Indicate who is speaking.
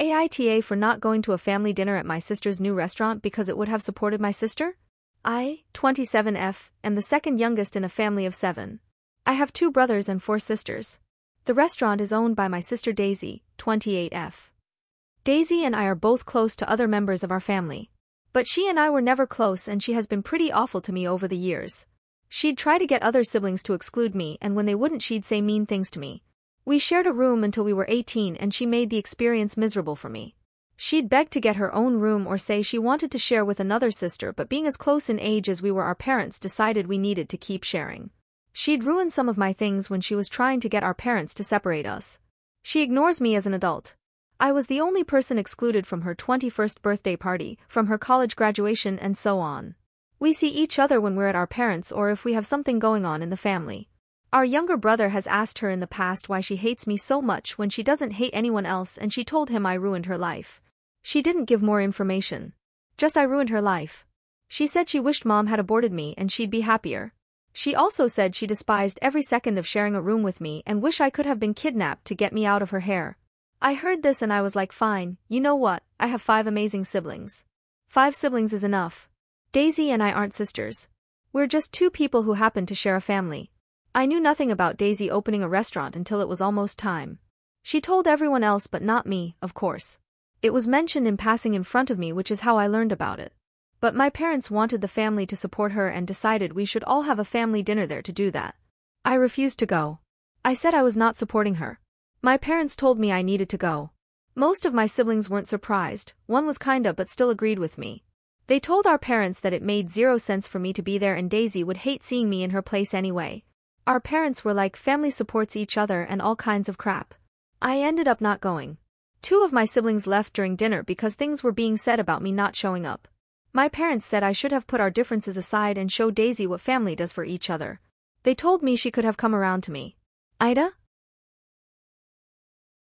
Speaker 1: AITA for not going to a family dinner at my sister's new restaurant because it would have supported my sister? I, 27F, am the second youngest in a family of seven. I have two brothers and four sisters. The restaurant is owned by my sister Daisy, 28F. Daisy and I are both close to other members of our family. But she and I were never close and she has been pretty awful to me over the years. She'd try to get other siblings to exclude me and when they wouldn't she'd say mean things to me. We shared a room until we were 18 and she made the experience miserable for me. She'd beg to get her own room or say she wanted to share with another sister but being as close in age as we were our parents decided we needed to keep sharing. She'd ruined some of my things when she was trying to get our parents to separate us. She ignores me as an adult. I was the only person excluded from her 21st birthday party, from her college graduation and so on. We see each other when we're at our parents' or if we have something going on in the family. Our younger brother has asked her in the past why she hates me so much when she doesn't hate anyone else and she told him I ruined her life. She didn't give more information. Just I ruined her life. She said she wished mom had aborted me and she'd be happier. She also said she despised every second of sharing a room with me and wish I could have been kidnapped to get me out of her hair. I heard this and I was like fine, you know what, I have five amazing siblings. Five siblings is enough. Daisy and I aren't sisters. We're just two people who happen to share a family. I knew nothing about Daisy opening a restaurant until it was almost time. She told everyone else but not me, of course. It was mentioned in passing in front of me which is how I learned about it. But my parents wanted the family to support her and decided we should all have a family dinner there to do that. I refused to go. I said I was not supporting her. My parents told me I needed to go. Most of my siblings weren't surprised, one was kinda but still agreed with me. They told our parents that it made zero sense for me to be there and Daisy would hate seeing me in her place anyway. Our parents were like family supports each other and all kinds of crap. I ended up not going. Two of my siblings left during dinner because things were being said about me not showing up. My parents said I should have put our differences aside and show Daisy what family does for each other. They told me she could have come around to me. AITA?